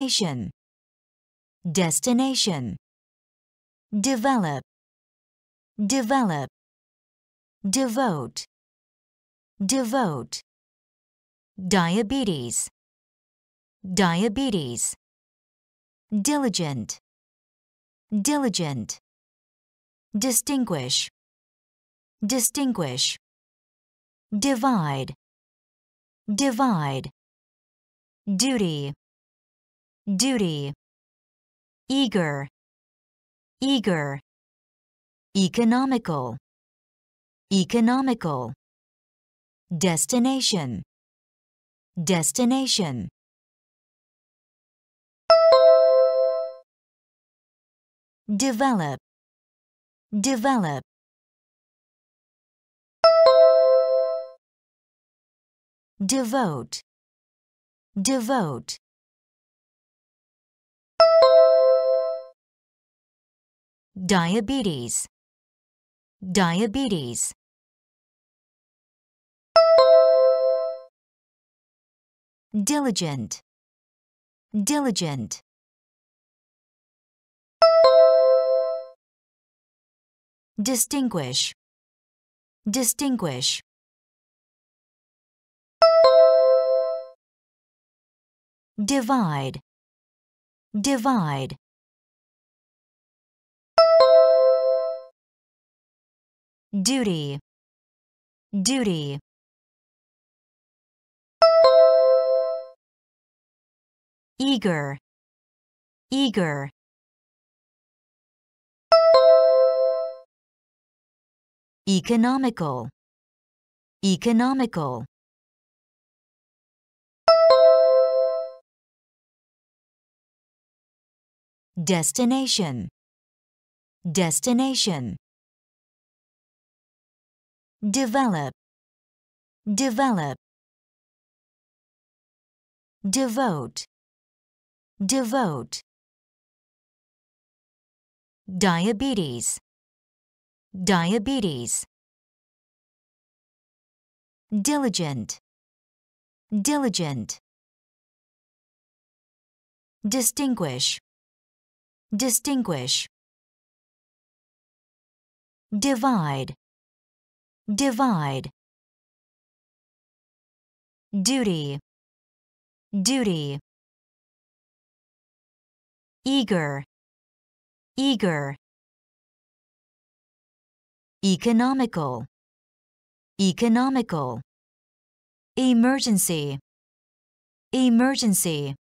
destination. Destination. Develop. Develop. Devote. Devote. Diabetes. Diabetes. Diligent. Diligent. Distinguish. Distinguish. Divide. Divide. Duty duty eager eager economical economical destination destination. Develop develop. Devote devote diabetes. Diabetes. Diligent. Diligent. Distinguish. Distinguish. Divide. Divide duty. Duty. Eager. Eager. Economical. Economical. Destination. Destination develop. Develop. Devote. Devote. Diabetes. Diabetes. Diligent. Diligent. Distinguish. Distinguish. Divide divide. Duty. Duty. Eager. Eager. Economical. Economical. Emergency. Emergency.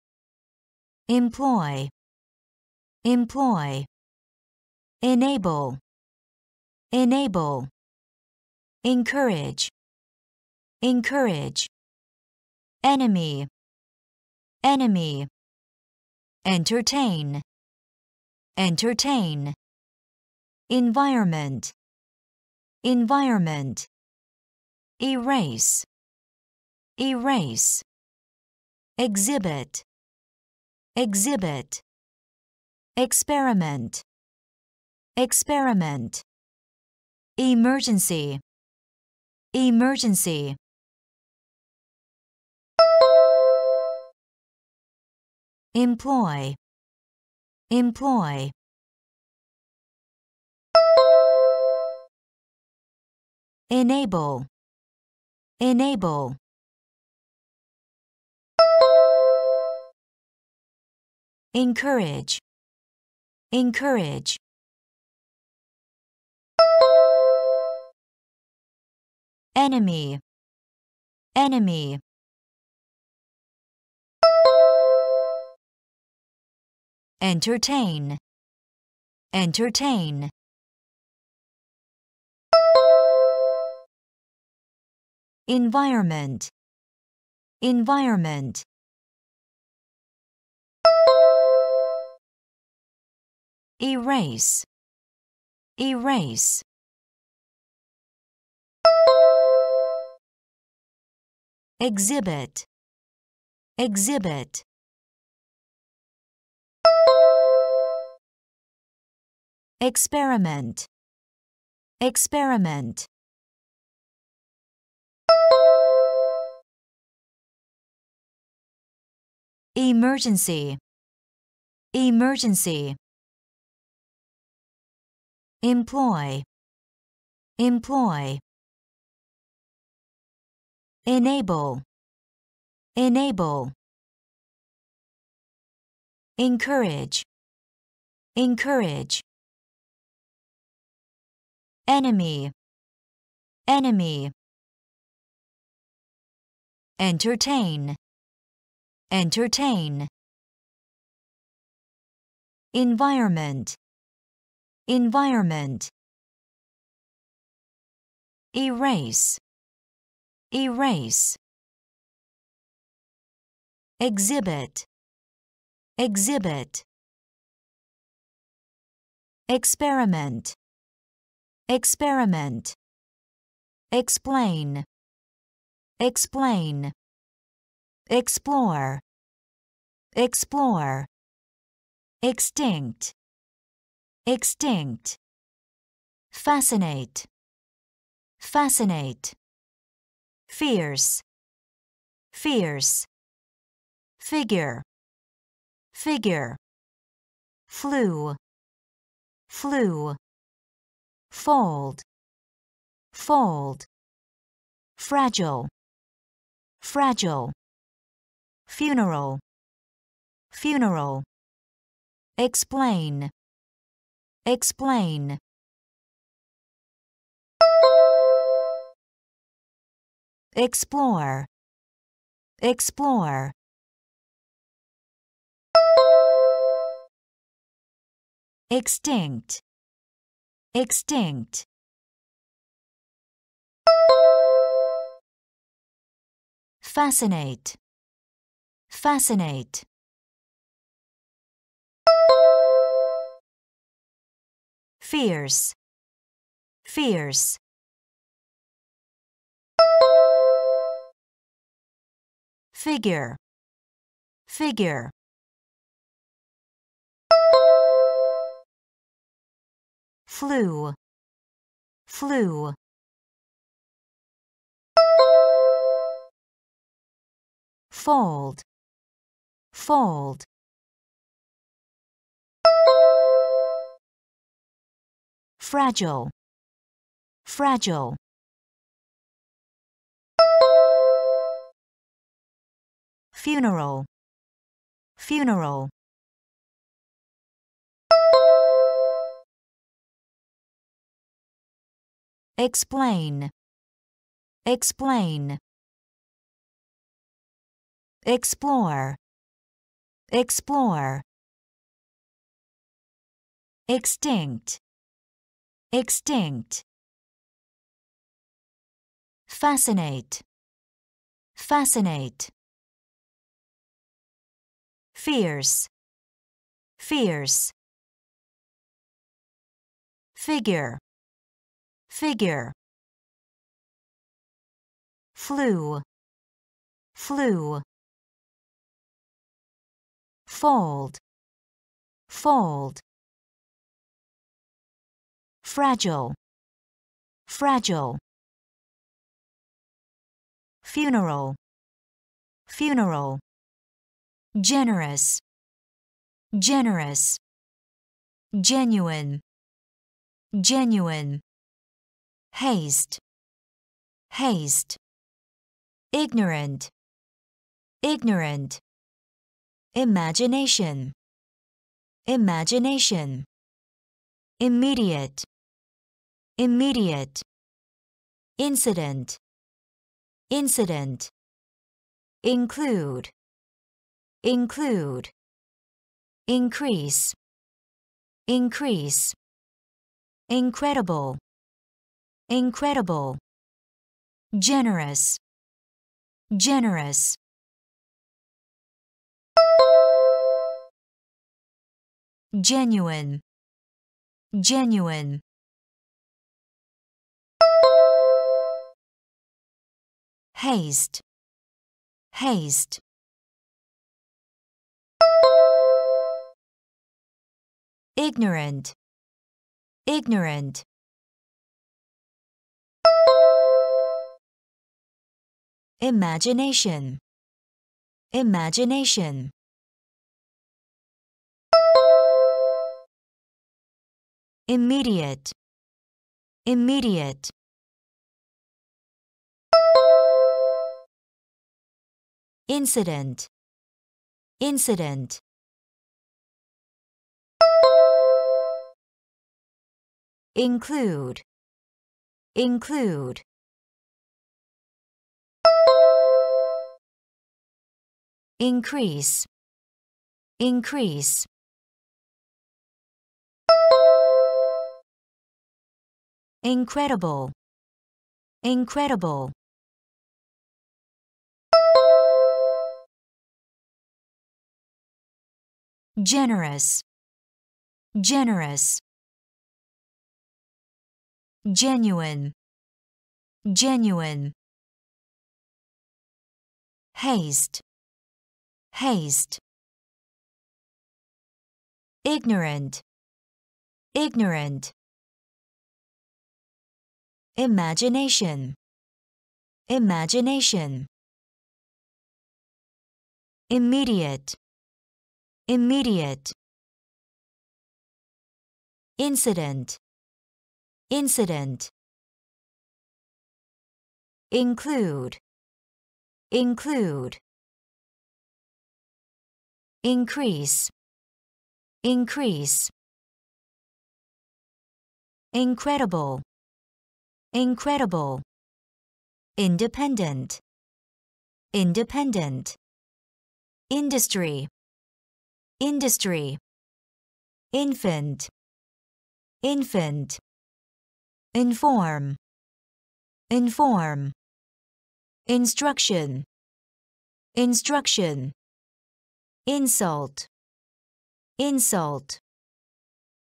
Employ. Employ. Enable. Enable encourage. Encourage. Enemy. Enemy. Entertain. Entertain. Environment. Environment. Erase. Erase. Exhibit. Exhibit. Experiment. Experiment. Emergency emergency. Employ. Employ. Enable. Enable. Encourage. Encourage enemy. Enemy. Entertain. Entertain. Environment. Environment. Erase. Erase exhibit. Exhibit. Experiment. Experiment. Emergency. Emergency, employ, employ, enable, enable, encourage, encourage, enemy, enemy, entertain, entertain, environment, environment, erase, erase, exhibit, exhibit, experiment, experiment, explain, explain, explore, explore, extinct, extinct, fascinate, fascinate, fierce, fierce, figure, figure, flu, flu, fold, fold, fragile, fragile, funeral, funeral, explain, explain. Explore, explore. Extinct, extinct. Fascinate, fascinate. Fierce, fierce. Figure, figure. flu, flu. Fold, fold. Fragile, fragile. Funeral, funeral. Explain, explain. Explore, explore. Extinct, extinct. Fascinate, fascinate. Fierce, fierce. Figure, figure. Flu, flu. Fold, fold. Fragile, fragile. Funeral, funeral. Generous, generous. Genuine, genuine. Haste, haste. Ignorant, ignorant. Imagination, imagination. Immediate, immediate. Incident, incident. Include, include. Increase, increase. Incredible, incredible. Generous, generous. Genuine, genuine. Haste, haste. Ignorant, ignorant. Imagination, imagination. immediate, immediate. Incident, incident. Include, include. Increase, increase. Incredible, incredible. Generous, generous. Genuine, genuine. Haste, haste. Ignorant, ignorant. Imagination, imagination. Immediate, immediate. Incident, incident. Include, include. Increase, increase. Incredible, incredible. Independent, independent. Industry, industry. Infant, infant. Inform, inform. Instruction, instruction. Insult, insult.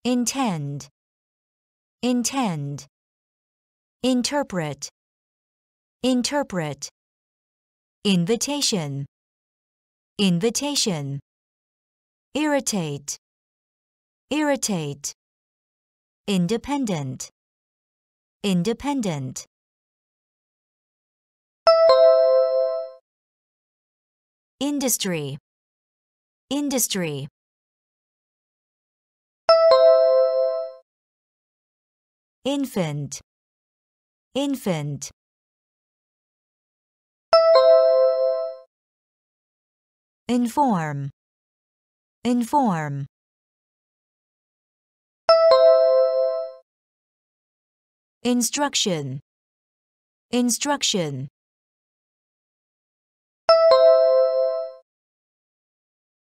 Intend, intend. Interpret, interpret. Invitation, invitation. Irritate, irritate. Independent, independent. Industry, industry. Infant, infant. Inform, inform. Instruction, instruction.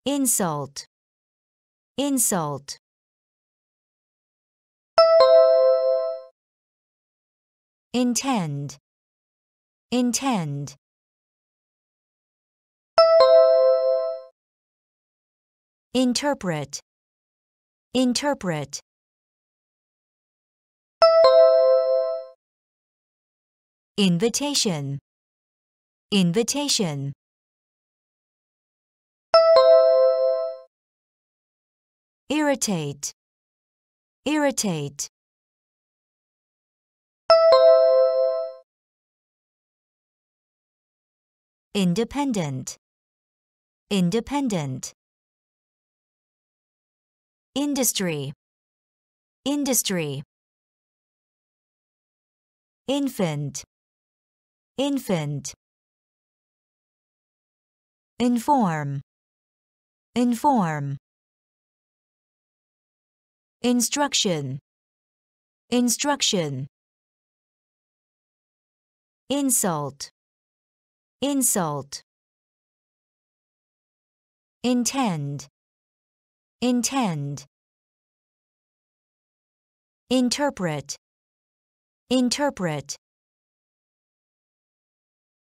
Insult, insult. Intend, intend. Interpret, interpret. Invitation, invitation. Irritate, irritate. Independent, independent. Industry, industry. Infant, infant. Inform, inform. Instruction, instruction. Insult, insult. Intend, intend. Interpret, interpret.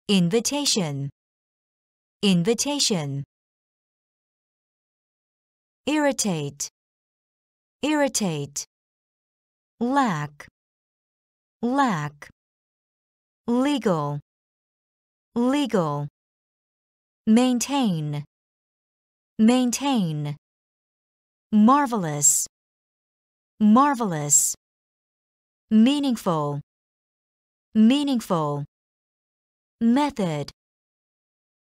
Invitation, invitation. Irritate, irritate. Lack, lack. Legal, legal. Maintain, maintain. Marvelous, marvelous. Meaningful, meaningful. Method,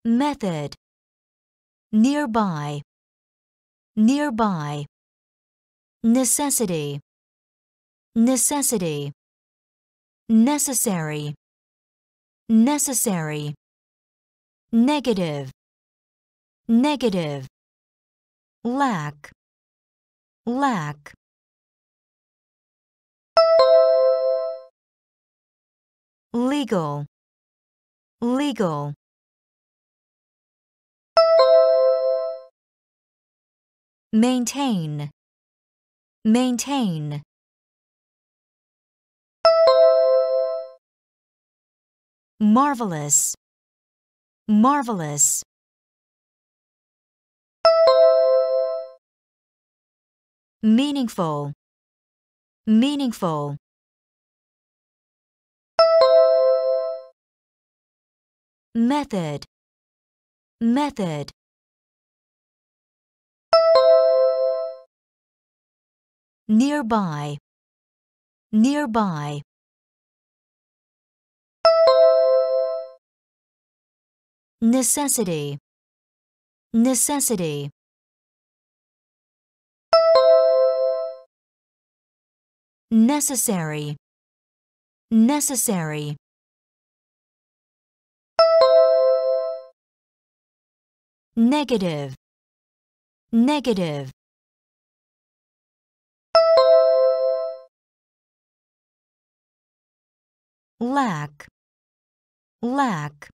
method. Nearby, nearby. Necessity, necessity, necessary, necessary, negative, negative, lack, lack. legal, legal. Maintain, maintain. Marvelous, marvelous. Meaningful, meaningful. Method, method. Nearby, nearby. Necessity, necessity. Necessary, necessary. Negative, negative. Lack, lack.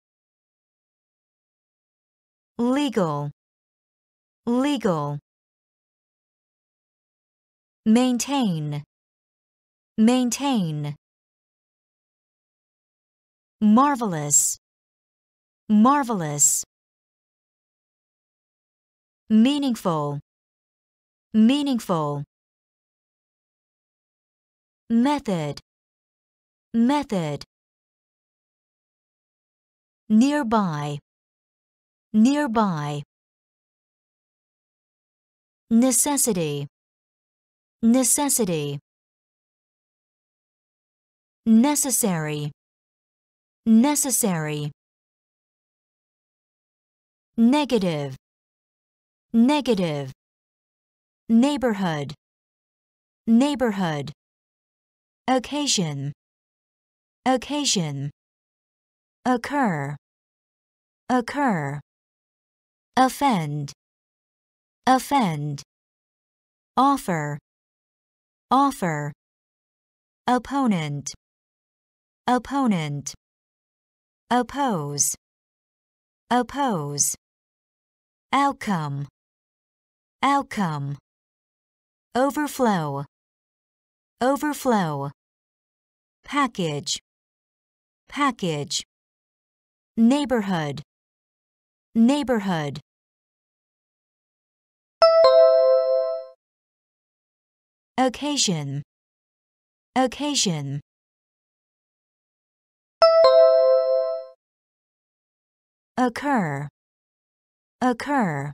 Legal, legal. Maintain, maintain. Marvelous, marvelous meaningful, meaningful. Method, method. Nearby, nearby. Necessity, necessity. Necessary, necessary. Negative, negative. Neighborhood. Neighborhood. Occasion. Occasion. Occur. Occur. Offend. Offend. Offer. Offer. Opponent. Opponent. Oppose. Oppose. Outcome Outcome. Overflow. Overflow. Package. Package. Neighborhood. Neighborhood. Occasion. Occasion. Occur. Occur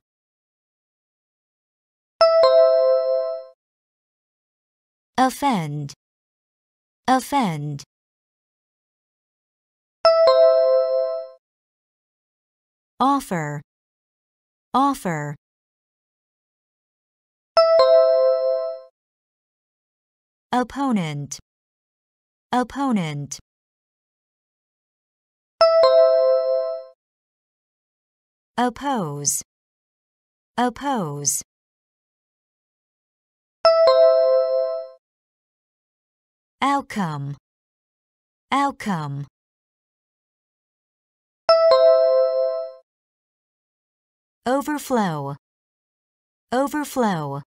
offend, offend. Offer, offer. Opponent, opponent. Oppose, oppose. Outcome. Outcome. Overflow. Overflow.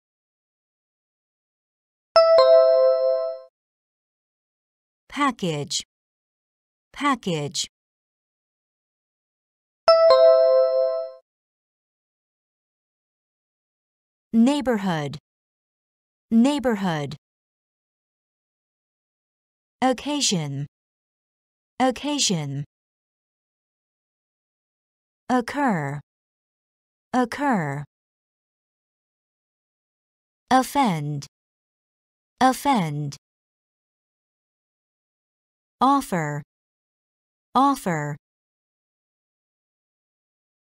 Package. Package. Neighborhood. Neighborhood. Occasion. Occasion. Occur. Occur. Offend. Offend. Offer. Offer.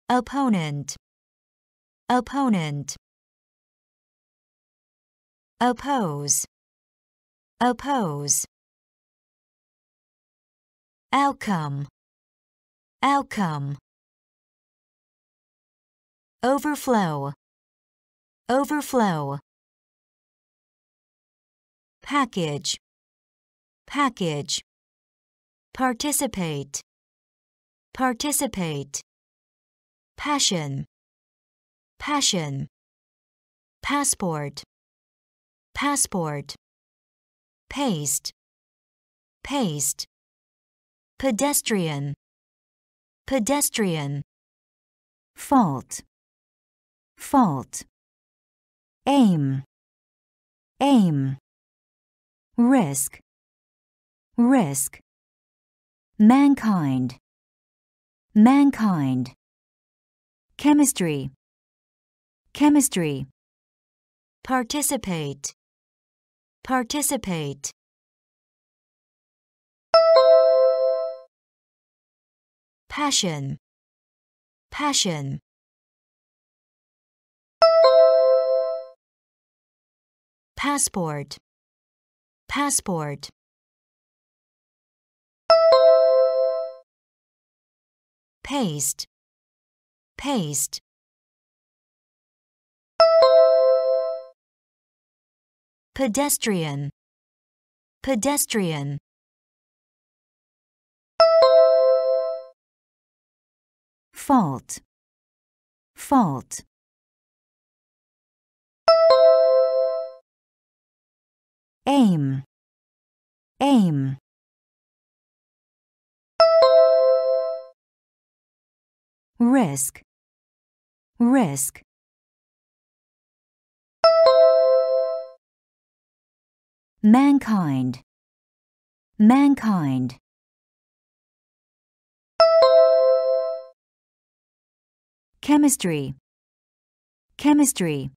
Opponent. Opponent. Oppose oppose, outcome, outcome, overflow, overflow, package, package, participate, participate, passion, passion, passport, passport, paste, paste, pedestrian, pedestrian, fault, fault, aim, aim, risk, risk, mankind, mankind, chemistry, chemistry, participate, participate. Passion, passion. Passport, passport. Paste, paste. Pedestrian, pedestrian. Fault, fault. Aim, aim. Risk, risk. Mankind, mankind. Chemistry, chemistry.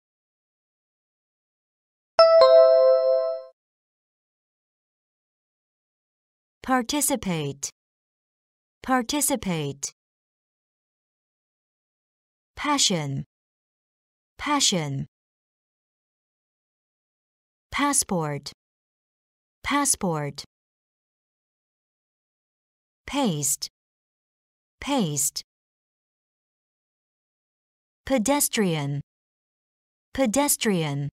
Participate, participate. Passion, passion. Passport, passport. Paste, paste. Pedestrian, pedestrian.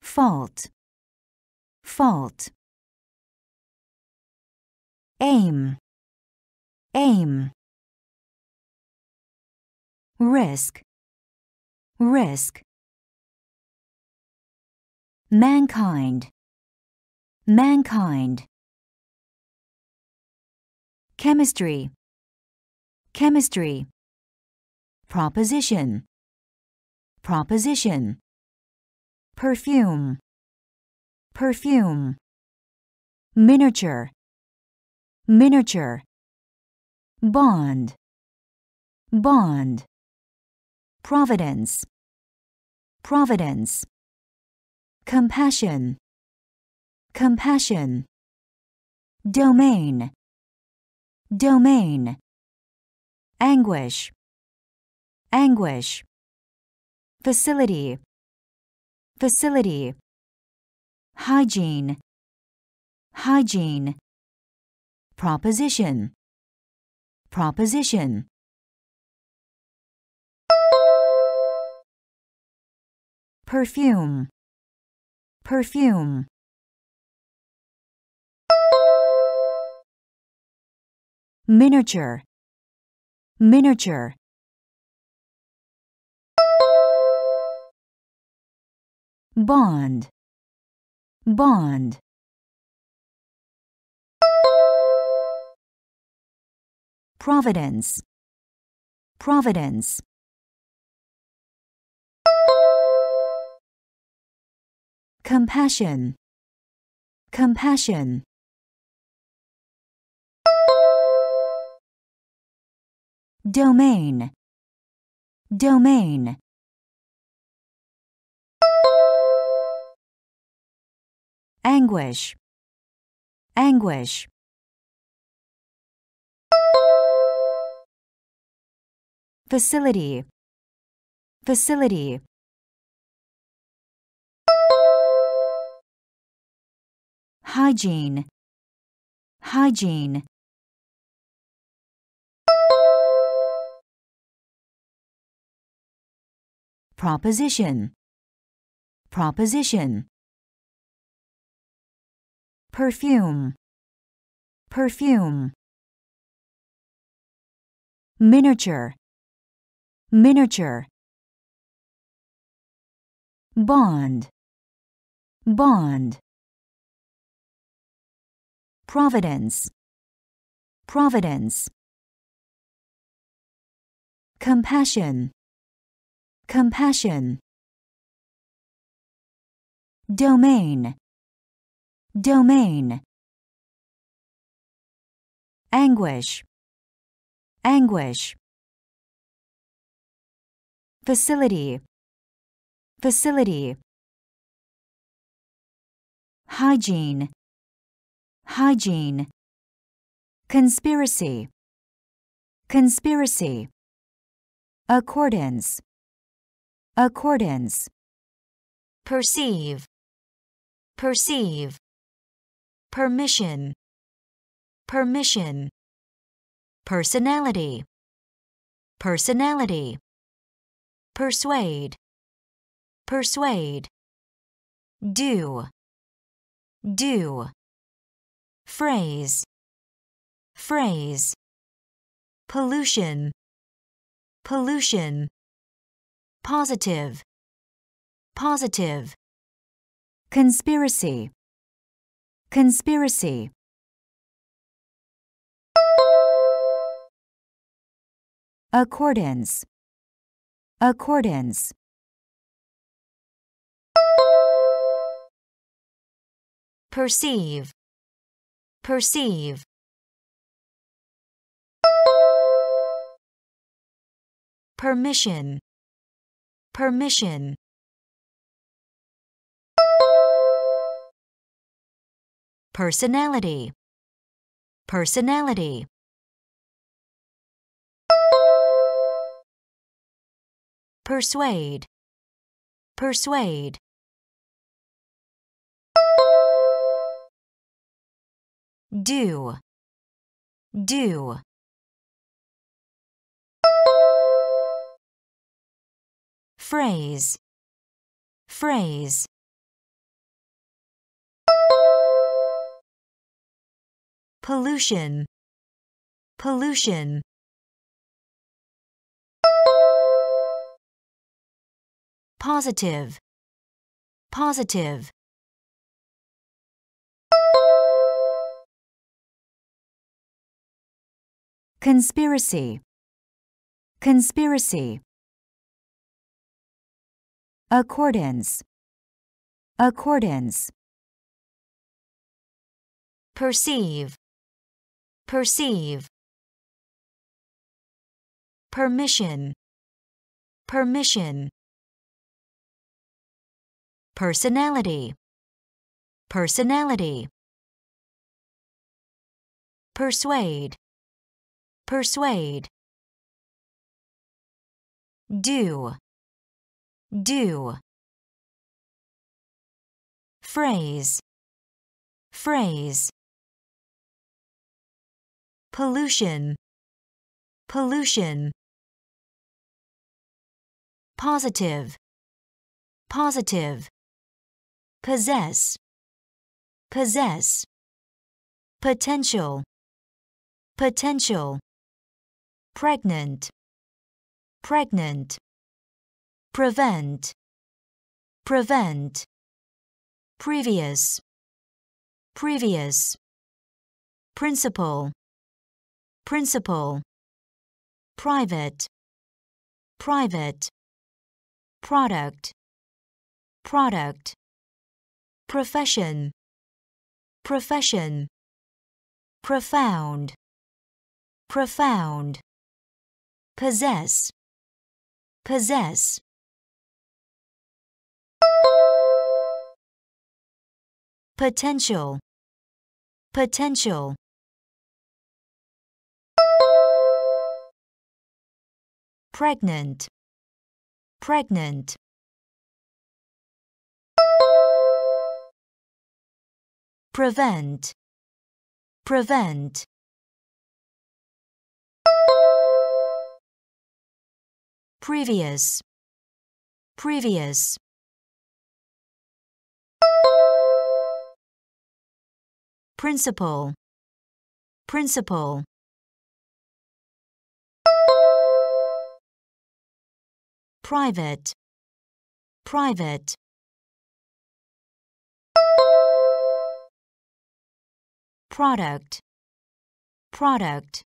Fault, fault. Aim, aim. Risk, risk. Mankind, mankind. Chemistry, chemistry. Proposition, proposition. Perfume, perfume. Miniature, miniature. Bond, bond. Providence, providence. Compassion, compassion. Domain, domain. Anguish, anguish. Facility, facility. Hygiene, hygiene. Proposition, proposition. Perfume, perfume. Miniature, miniature. Bond, bond. Providence, providence. Compassion, compassion. Domain, domain. Anguish, anguish. Facility, facility. hygiene, hygiene. Proposition, proposition. Perfume, perfume. Miniature, miniature. Bond, bond. Providence, providence. Compassion, compassion. Domain, domain. Anguish, anguish. Facility, facility. Hygiene, hygiene. Conspiracy, conspiracy. Accordance, accordance. Perceive, perceive. Permission, permission. Personality, personality. Persuade, persuade. Do, do. Phrase, phrase. Pollution, pollution. Positive, positive. Conspiracy, conspiracy. Accordance, accordance. Perceive, perceive. Permission, permission. Personality, personality. Persuade, persuade. Do, do. Phrase, phrase. Pollution, pollution. Positive, positive. Conspiracy, conspiracy. Accordance, accordance. Perceive, perceive. Permission, permission. Personality, personality. Persuade, persuade. Do, do. Phrase, phrase. Pollution, pollution. Positive, positive. Possess, possess. Potential, potential. Pregnant, pregnant. Prevent, prevent. Previous, previous. Principal, principal. Private, private. Product, product. Profession, profession. Profound, profound. Possess, possess. Potential, potential. Pregnant, pregnant. prevent, prevent. Previous, previous. Principal, principal. Private, private. Product, product.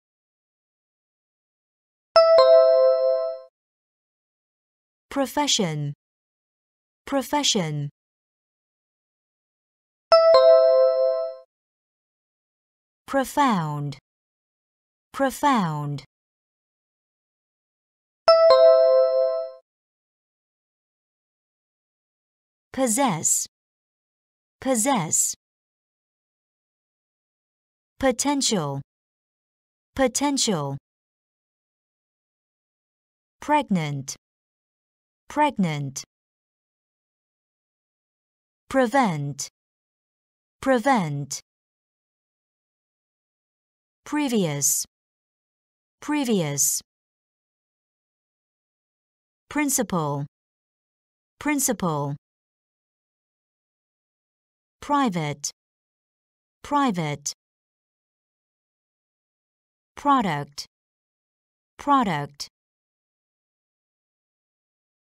Profession, profession. Profound, profound. Possess, possess. Potential, potential. Pregnant, pregnant. Prevent, prevent. Previous, previous. Principal, principal. Private, private. Product, product.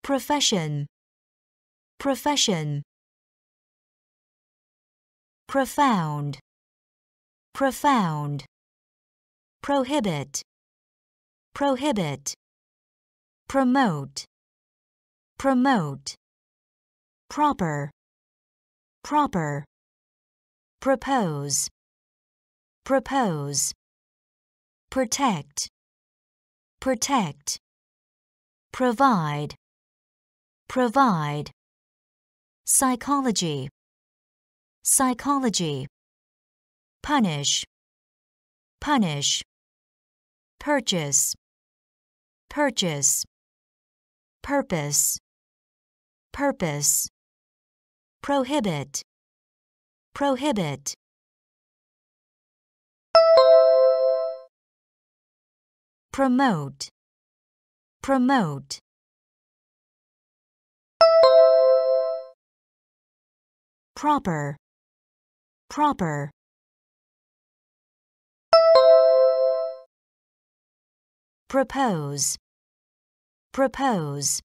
Profession, profession. Profound, profound. Prohibit, prohibit. Promote, promote. Proper, proper. Propose, propose. Protect, protect. Provide, provide. Psychology, psychology. Punish, punish. Purchase, purchase. Purpose, purpose. Prohibit, prohibit. Promote, promote. Proper, proper. Propose, propose.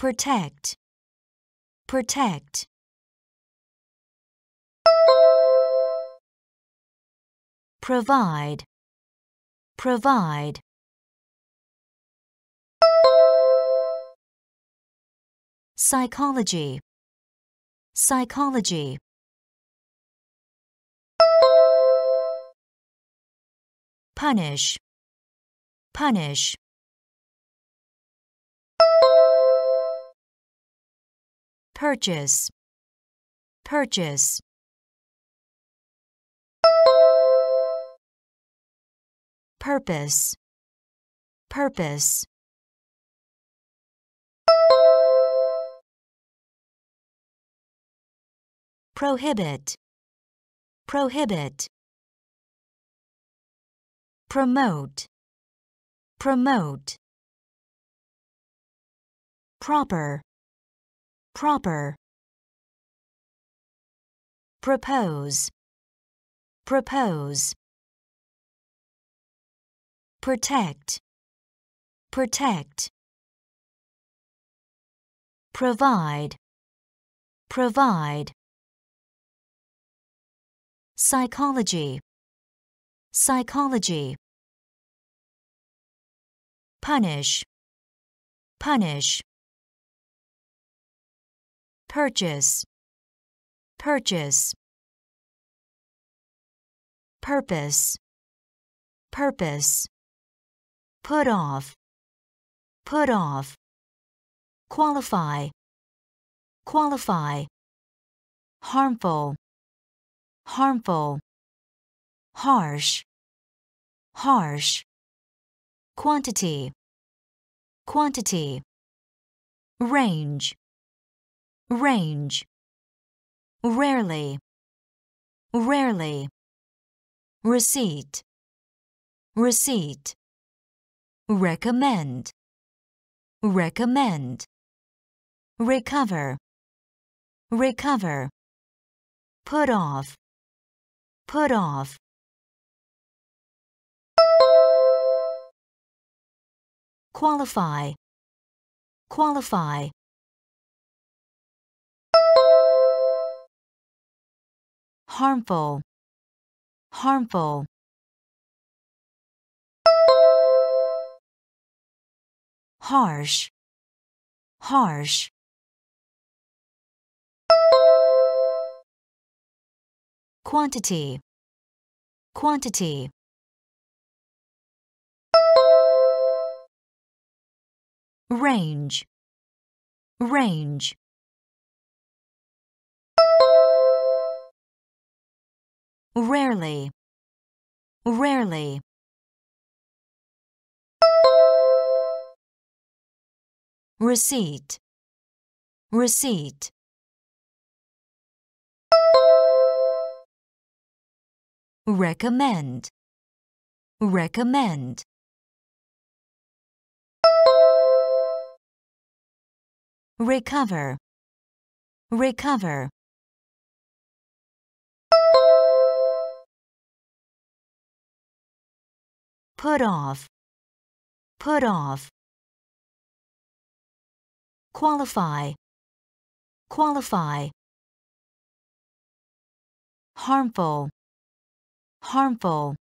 Protect, protect. Provide, provide. Psychology, psychology. Punish, punish. Purchase, purchase. Purpose, purpose. Prohibit, prohibit. Promote, promote. Proper, proper. Propose, propose. Protect, protect. Provide, provide. Psychology, psychology. Punish, punish. Purchase, purchase. Purpose, purpose. Put off, put off. Qualify, qualify. Harmful, harmful. Harsh, harsh. Quantity, quantity. Range, range, rarely, rarely, receipt, receipt, recommend, recommend, recover, recover, put off, put off. Qualify, qualify. Harmful, harmful. Harsh, harsh. Quantity, quantity. range, range. Rarely, rarely. Receipt, receipt. Recommend, recommend. recover, recover. Put off, put off. Qualify, qualify. Harmful, harmful.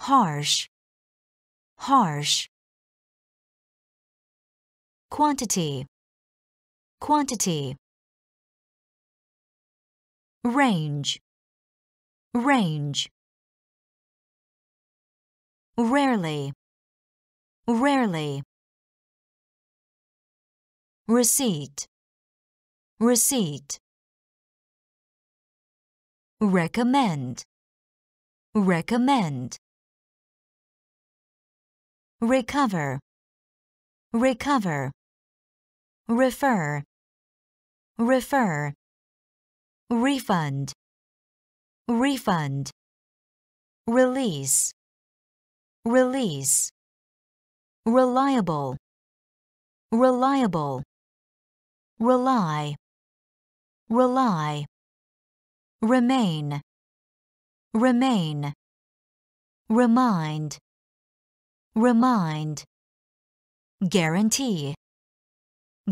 Harsh, harsh quantity, quantity. Range, range. Rarely, rarely. Receipt, receipt. Recommend, recommend. Recover, recover. Refer, refer, refund, refund, release, release, reliable, reliable, rely, rely, remain, remain, remind, remind, guarantee,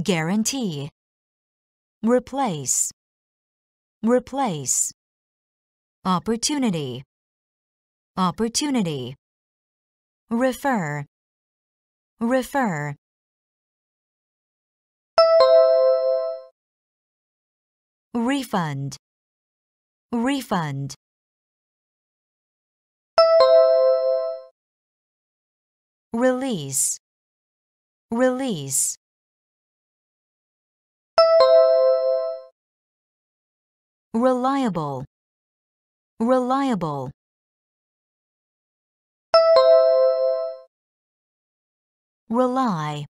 Guarantee. Replace. Replace. Opportunity. Opportunity. Refer. Refer. Refund. Refund. Release. Release. reliable, reliable. Rely,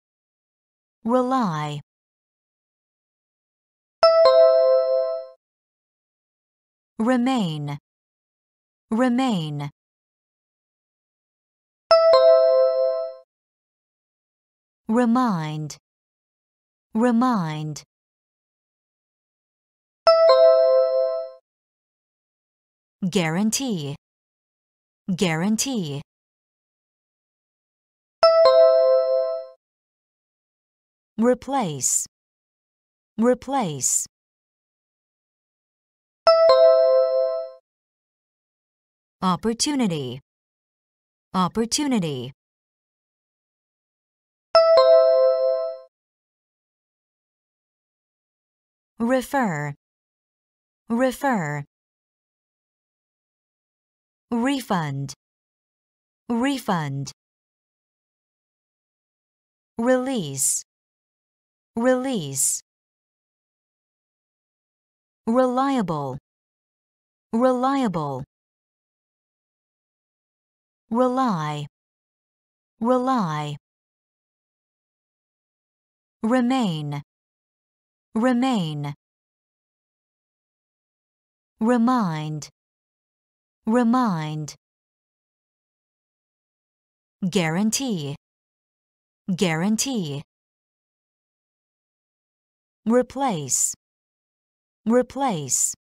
rely. Remain, remain. Remind, remind. Guarantee. Guarantee. Replace. Replace. Opportunity. Opportunity. Refer. Refer refund, refund. Release, release. Reliable, reliable. Rely, rely. Remain, remain, remind, remind, guarantee, guarantee, replace, replace,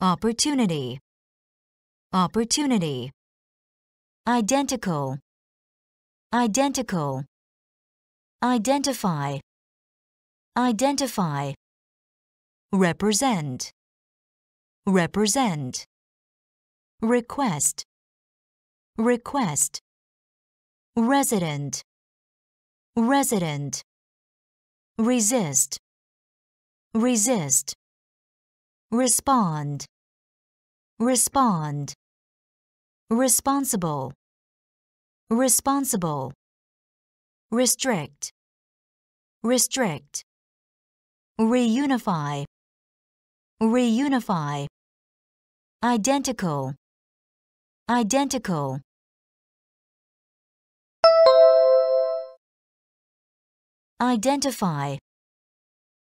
opportunity, opportunity, identical, identical, identify, identify, represent, represent, request, request, resident, resident, resist, resist, respond, respond, responsible, responsible, restrict, restrict, reunify, reunify, identical, identical. Identify,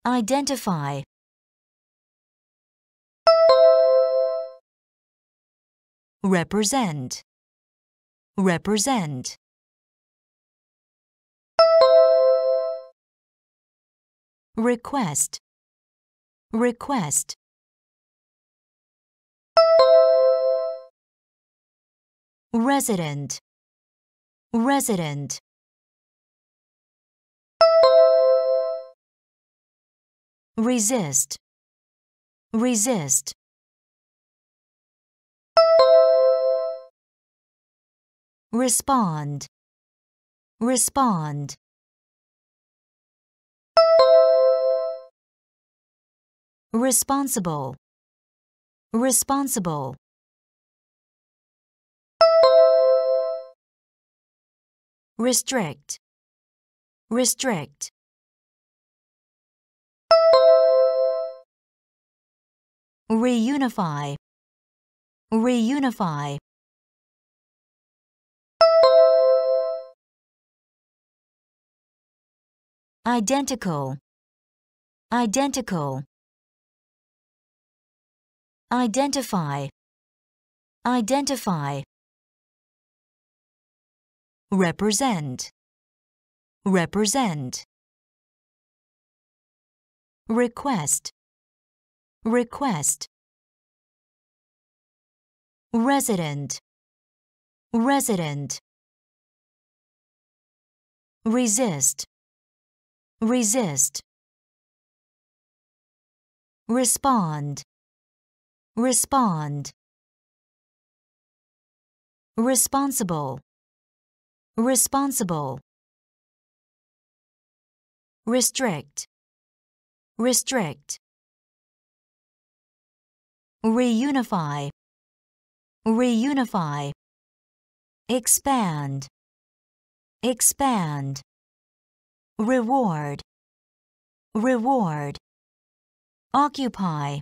identify. Represent, represent. Request, request. Resident, resident. Resist, resist. Respond, respond. Responsible, responsible. Restrict, restrict. Reunify, reunify. Identical, identical. Identify, identify. Represent, represent. Request, request. Resident, resident. Resist, resist. Respond, respond. Responsible, responsible. Restrict, restrict. Reunify, reunify. Expand, expand. Reward, reward. Occupy,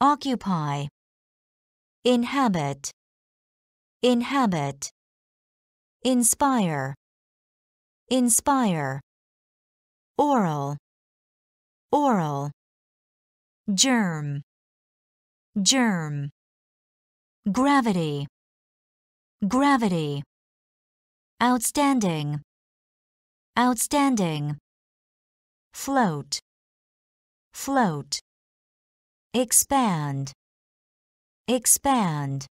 occupy. Inhabit, inhabit. Inspire, inspire. Oral, oral. Germ, germ. Gravity, gravity. Outstanding, outstanding. Float, float. Expand, expand.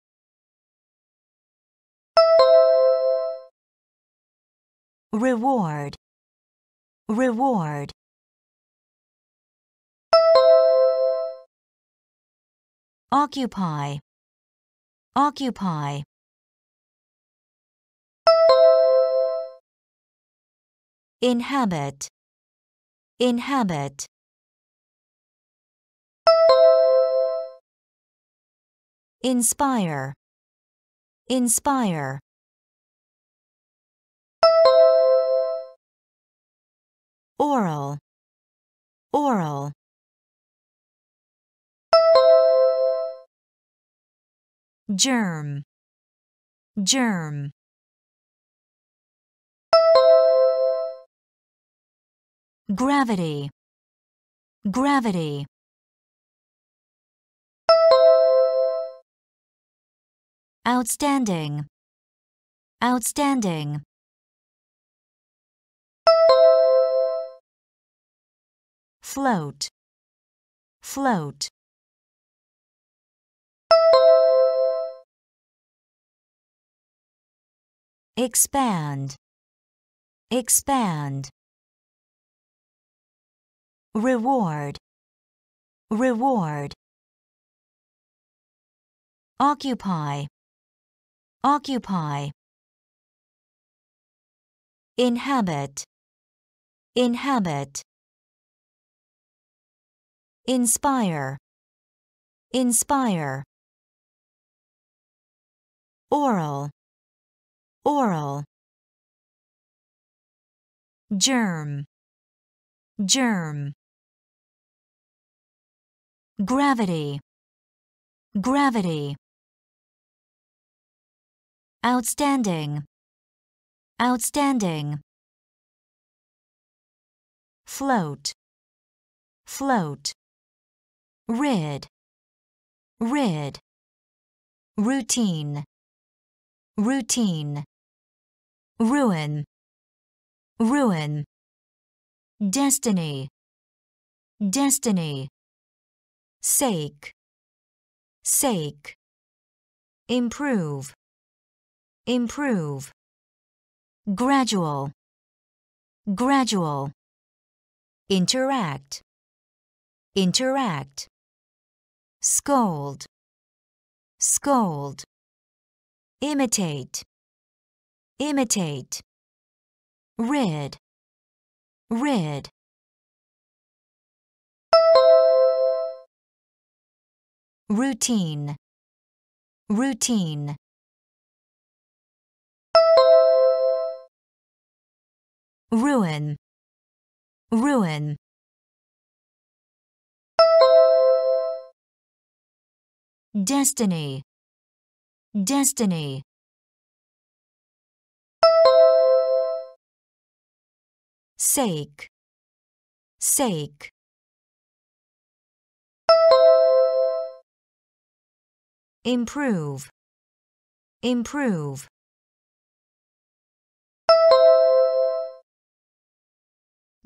Reward, reward. Occupy, occupy. Inhabit, inhabit. Inspire, inspire. Oral, oral. Germ, germ. gravity, gravity. Outstanding, outstanding. Float, float. Expand, expand. Reward, reward. Occupy, occupy. Inhabit, inhabit. Inspire, inspire. Oral, oral. Germ, germ. Gravity, gravity. Outstanding, outstanding. Float, float. Rid, rid. Routine, routine. Ruin, ruin. Destiny, destiny. Sake, sake. Improve, improve. Gradual, gradual. Interact, interact. Scold, scold. Imitate, imitate. Rid, rid. Routine, routine. Ruin, ruin. Destiny, destiny. Sake, sake. Improve, improve.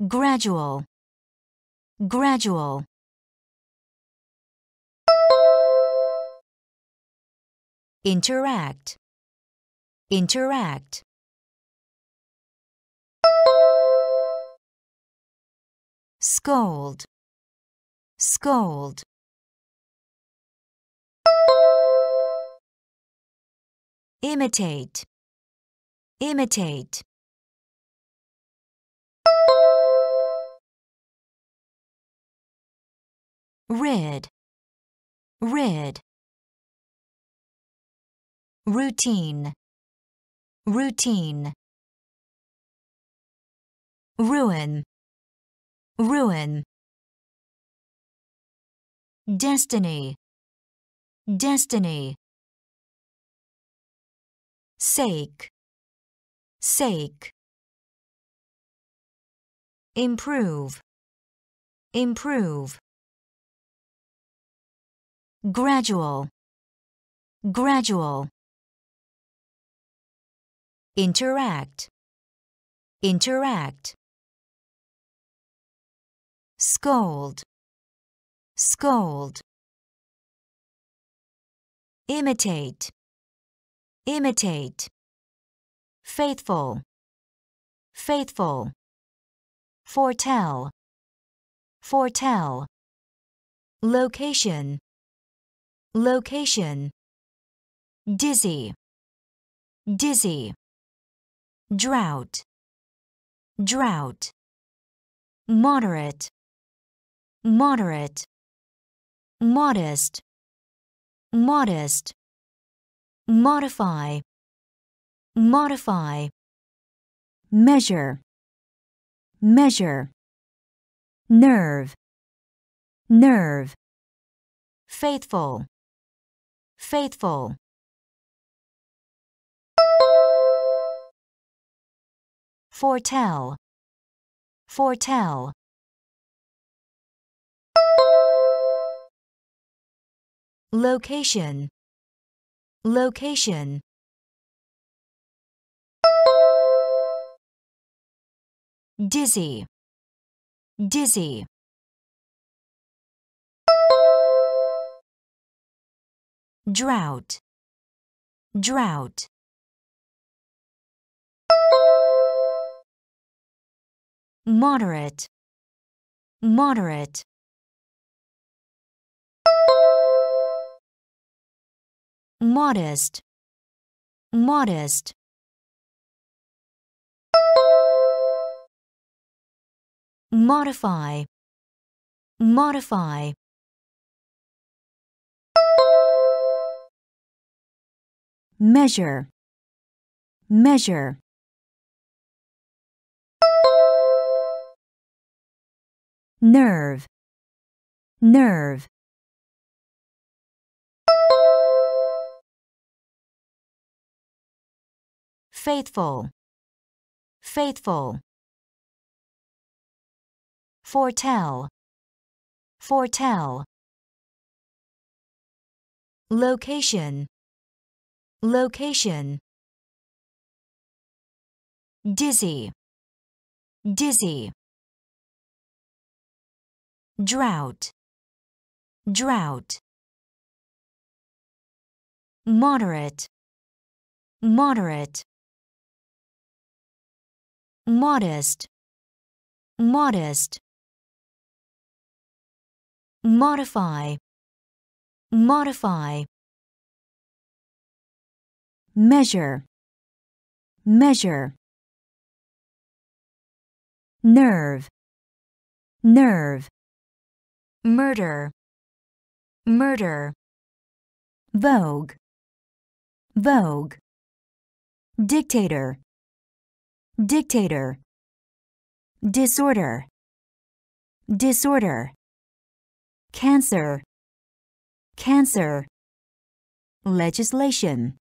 Gradual, gradual. Interact, interact. Scold, scold. Imitate, imitate. Rid, rid. Routine, routine. Ruin, ruin. Destiny, destiny. Sake, sake. Improve, improve. Gradual, gradual. Interact, interact. Scold, scold. Imitate, imitate. Faithful, faithful. Foretell, foretell. Location, location. Dizzy, dizzy. Drought, drought. Moderate, moderate. Modest, modest. Modify, modify. Measure, measure. Nerve, nerve. Faithful, faithful. Foretell, foretell, location, location, dizzy, dizzy. Drought, drought. Moderate, moderate. Modest, modest. Modify, modify. Measure, measure. Nerve, nerve. Faithful, faithful. Foretell, foretell. Location, location. Dizzy, dizzy. Drought, drought. Moderate, moderate. Modest, modest. Modify, modify. Measure, measure. Nerve, nerve. Murder, murder. Vogue, vogue. Dictator, dictator. Disorder, disorder. Cancer, cancer. Legislation,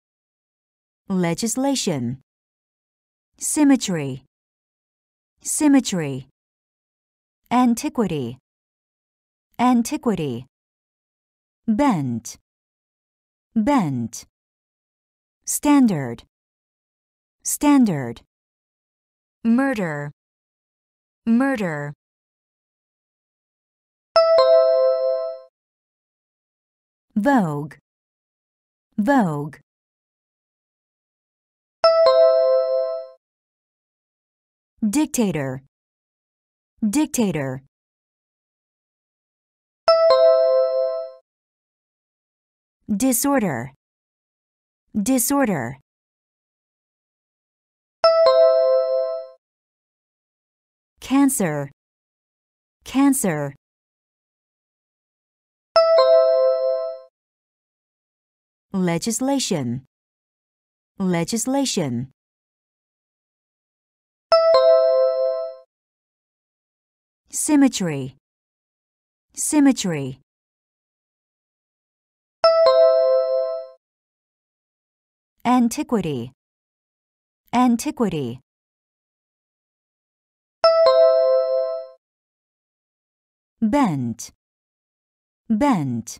legislation. Symmetry, symmetry. Antiquity, antiquity. Bent, bent. Standard, standard. Murder, murder. Vogue, vogue. Dictator, dictator. Disorder, disorder. Cancer, cancer. Legislation, legislation. Symmetry, symmetry. Antiquity, antiquity. Bent, bent.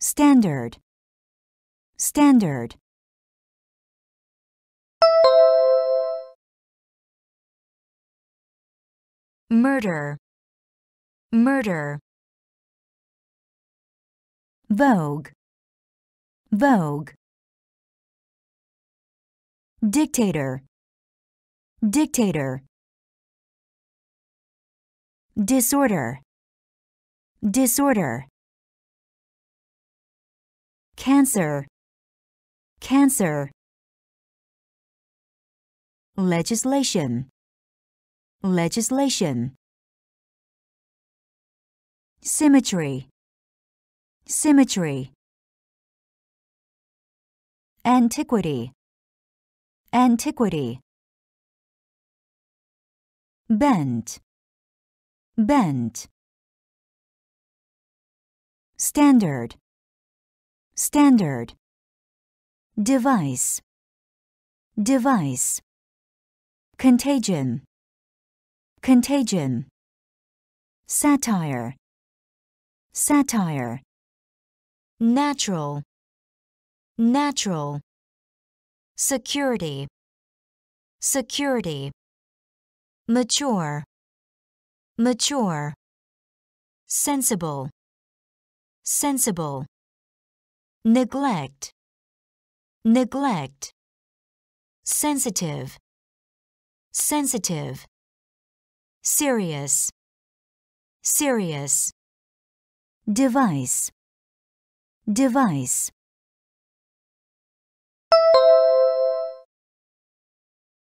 Standard, standard. Murder, murder. Vogue, vogue. Dictator, dictator. Disorder, disorder. Cancer, cancer. Legislation, legislation. Symmetry, symmetry. Antiquity, antiquity. Bent, bent. Standard, standard. Device, device, contagion, contagion, satire, satire, natural, natural, security, security, mature, mature, sensible, sensible, neglect, neglect, sensitive, sensitive, serious, serious, device, device.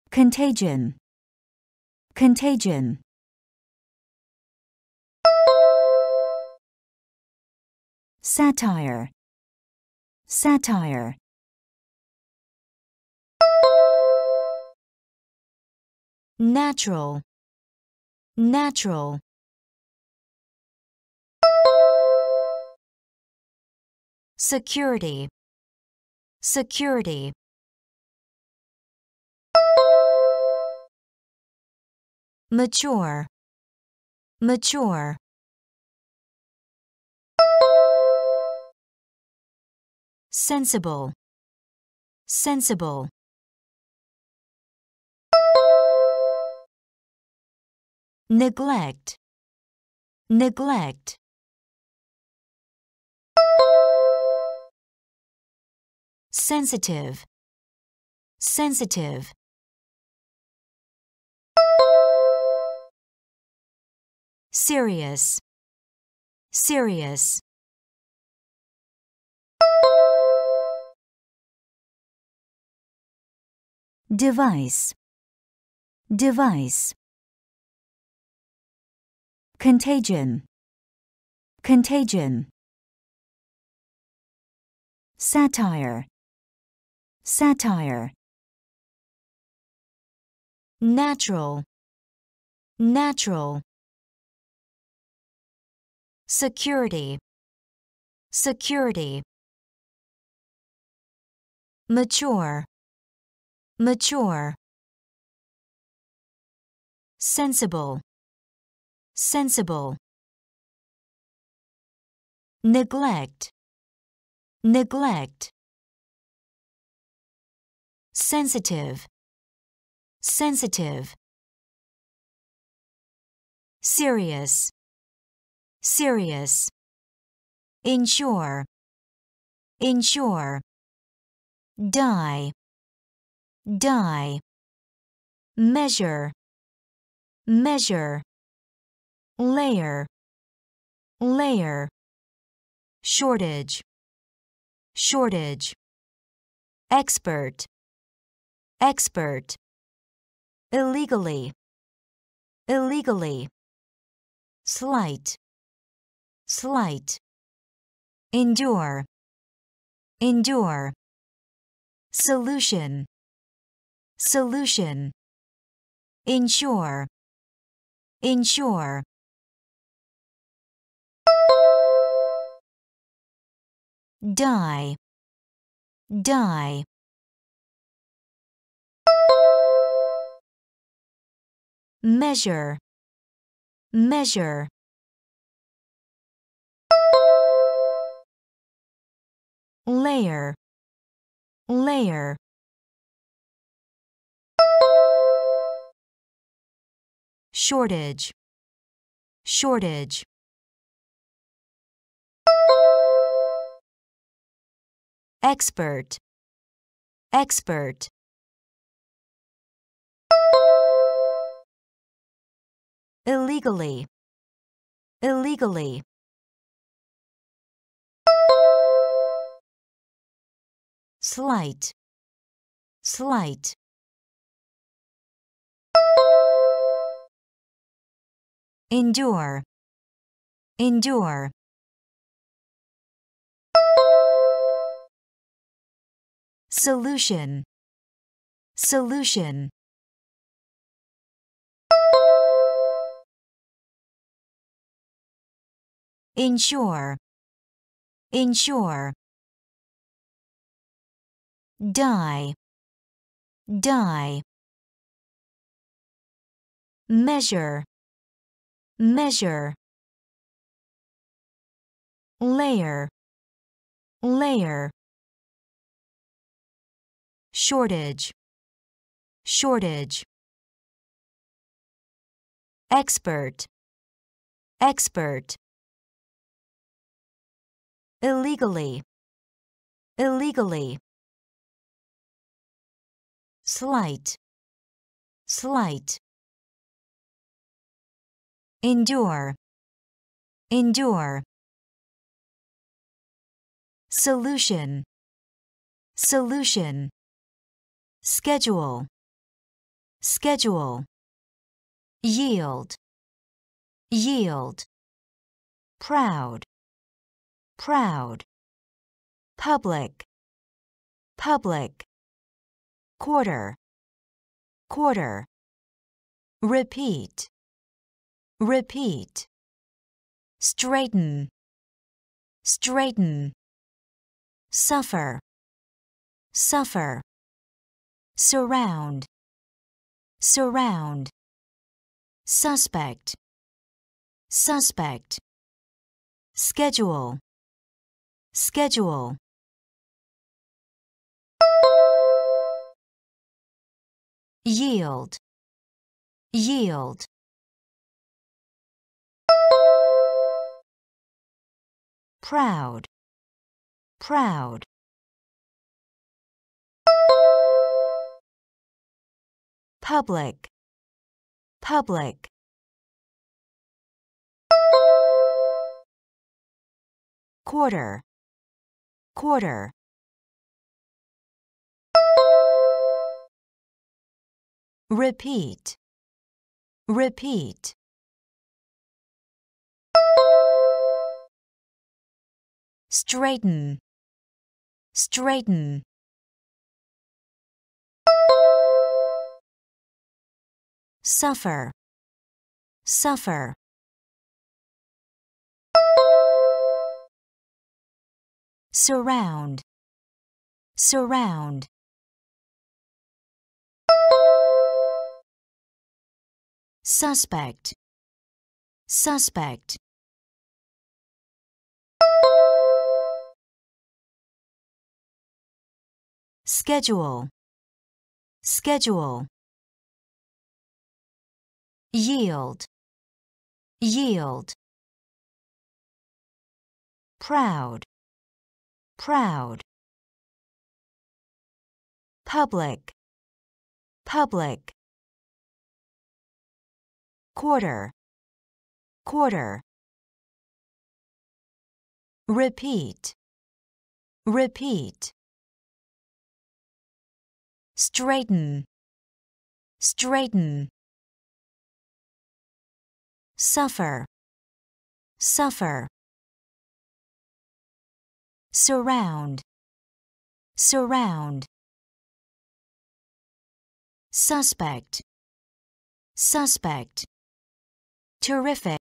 Contagion, contagion. Satire, satire. Natural, natural. Security, security. Mature, mature. Sensible, sensible. Neglect, neglect. Sensitive, sensitive. Serious, serious. Device, device. Contagion, contagion. Satire, satire. Natural, natural. Security, security. Mature, mature. Sensible, sensible. Neglect, neglect. Sensitive, sensitive. Serious, serious. Ensure, ensure. Die, die. Measure, measure. Layer, layer. Shortage, shortage. Expert, expert. Illegally, illegally. Slight, slight. Endure, endure. Solution, solution. Ensure, ensure. Die, die. Measure, measure. Layer, layer. Shortage, shortage. Expert, expert. Illegally, illegally. Slight, slight. Endure, endure. Solution, solution. Ensure, ensure. Die, die. Measure. Measure. Layer. Layer. Shortage. Shortage. Expert. Expert. Illegally. Illegally slight slight. Endure endure. Solution solution. Schedule schedule. Yield yield. Proud proud. Public public quarter. Quarter. Repeat. Repeat. Straighten. Straighten. Suffer. Suffer. Surround. Surround. Suspect. Suspect. Schedule. Schedule yield. Yield. Proud. Proud. Public. Public. Quarter. Quarter repeat. Repeat. Straighten. Straighten. Suffer. Suffer. Surround. Surround suspect. Suspect. Schedule. Schedule. Yield. Yield. Proud. Proud. Public. Public quarter. Quarter. Repeat. Repeat. Straighten. Straighten. Suffer. Suffer. Surround. Surround. Suspect. Suspect terrific